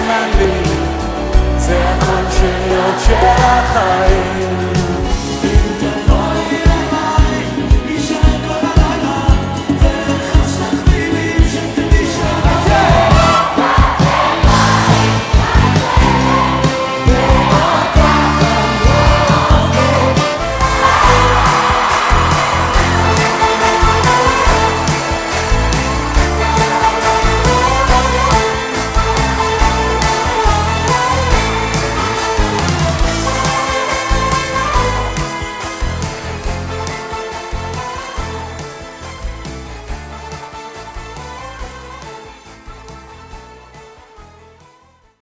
family, their country, your child.